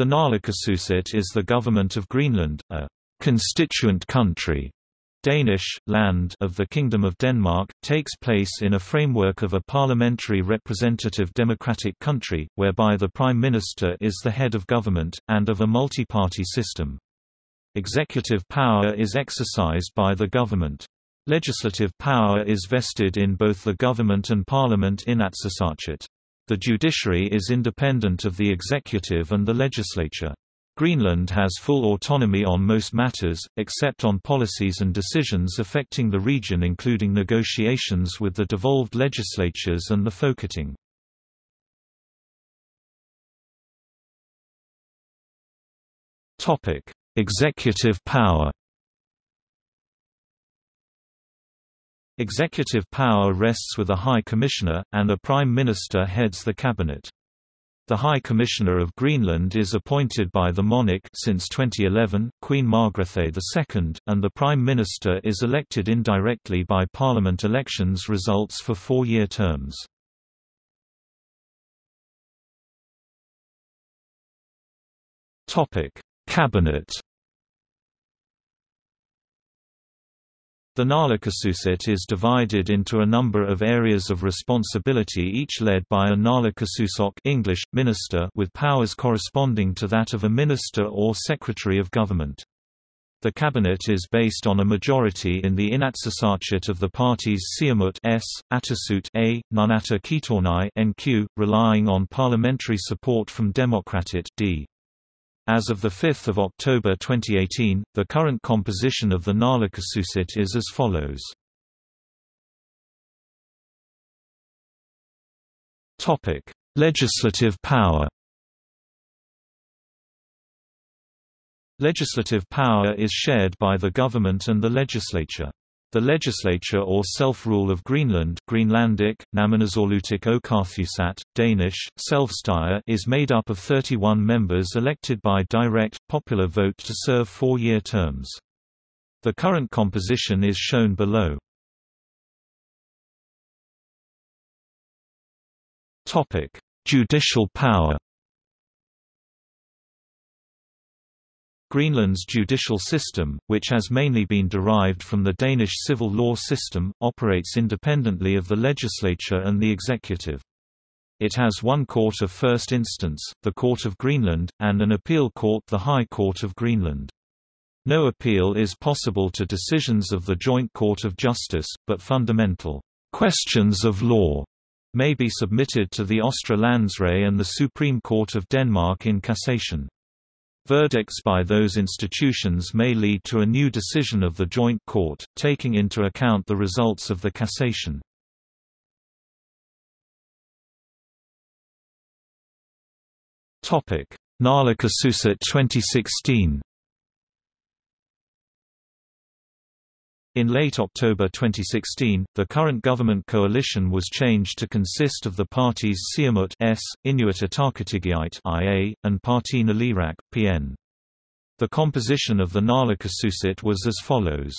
The Naalakkersuisut is the government of Greenland, a constituent country Danish, land of the Kingdom of Denmark, takes place in a framework of a parliamentary representative democratic country, whereby the Prime Minister is the head of government, and of a multi-party system. Executive power is exercised by the government. Legislative power is vested in both the government and parliament in Inatsisartut. The judiciary is independent of the executive and the legislature. Greenland has full autonomy on most matters, except on policies and decisions affecting the region including negotiations with the devolved legislatures and the Folketing. Executive power Executive power rests with a High Commissioner, and a Prime Minister heads the cabinet. The High Commissioner of Greenland is appointed by the monarch since 2011, Queen Margrethe II, and the Prime Minister is elected indirectly by parliament elections results for four-year terms. Cabinet The Naalakkersuisut is divided into a number of areas of responsibility each led by a Naalakkersuisoq English, minister with powers corresponding to that of a minister or secretary of government. The cabinet is based on a majority in the Inatsisartut of the parties Siumut S, Atassut A, Nunatta Qitornai NQ, relying on parliamentary support from Demokraatit D. As of 5 October 2018, the current composition of the Naalakkersuisut is as follows. Legislative power Legislative power is shared by the government and the legislature. The legislature or self-rule of Greenland Greenlandic, Danish, is made up of 31 members elected by direct, popular vote to serve four-year terms. The current composition is shown below. Judicial power Greenland's judicial system, which has mainly been derived from the Danish civil law system, operates independently of the legislature and the executive. It has one court of first instance, the Court of Greenland, and an appeal court the High Court of Greenland. No appeal is possible to decisions of the Joint Court of Justice, but fundamental questions of law may be submitted to the Østre Landsret and the Supreme Court of Denmark in cassation. Verdicts by those institutions may lead to a new decision of the Joint Court, taking into account the results of the cassation. Naalakkersuisut 2016 In late October 2016, the current government coalition was changed to consist of the parties Siumut S, Inuit Ataqatigiit IA, and Partii Naleraq, PN. The composition of the Naalakkersuisut was as follows.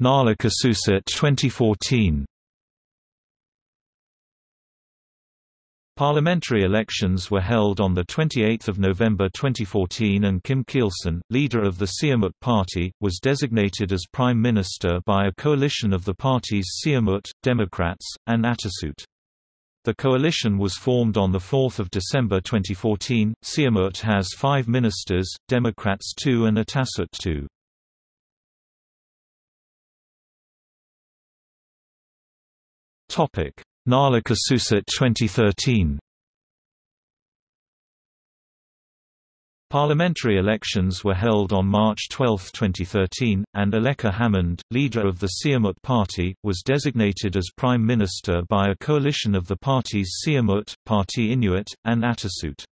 Naalakkersuisut 2014 Parliamentary elections were held on 28 November 2014 and Kim Kielsen, leader of the Siumut party, was designated as prime minister by a coalition of the parties Siumut, Democrats, and Atassut. The coalition was formed on 4 December 2014. Siumut has five ministers, Democrats two and Atassut two. Topic Naalakkersuisut 2013 Parliamentary elections were held on March 12, 2013, and Aleqa Hammond, leader of the Siumut party, was designated as prime minister by a coalition of the parties Siumut, Partii Inuit, and Atassut.